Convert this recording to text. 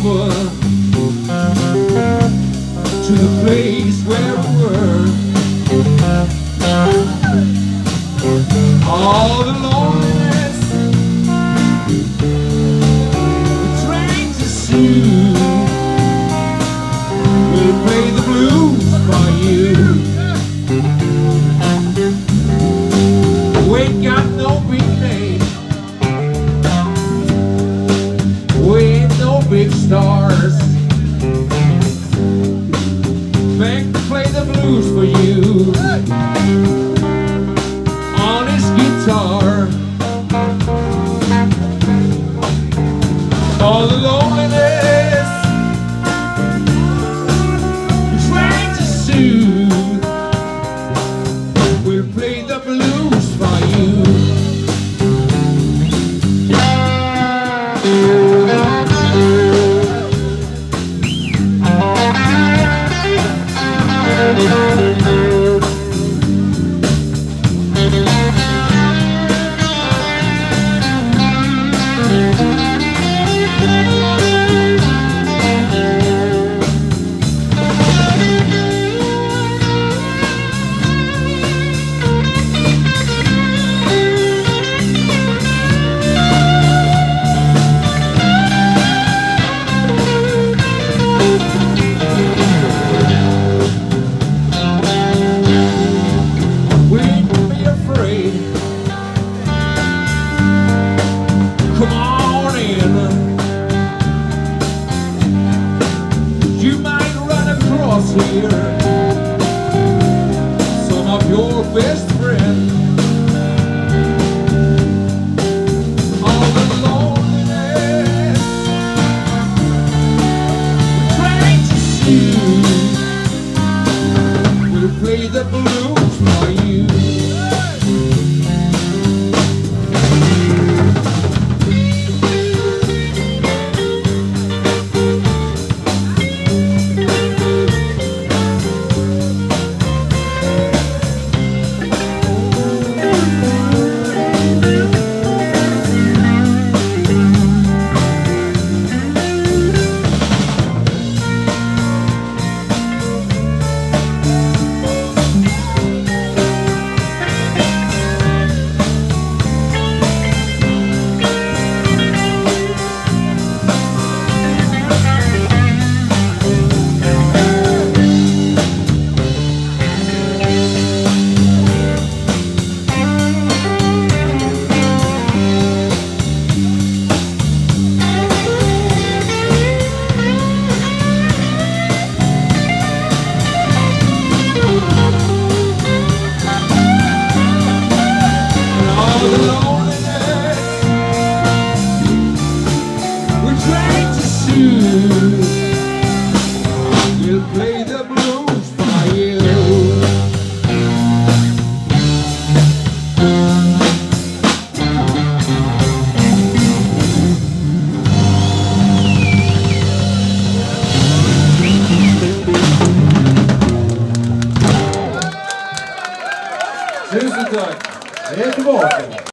over to the place where we were. All the loneliness we trying to soothe. We'll play the blues for you. We ain't guitar. Across here some of your best friends. All the loneliness we're trying to soothe. We'll play the blues くない。えー、すごい。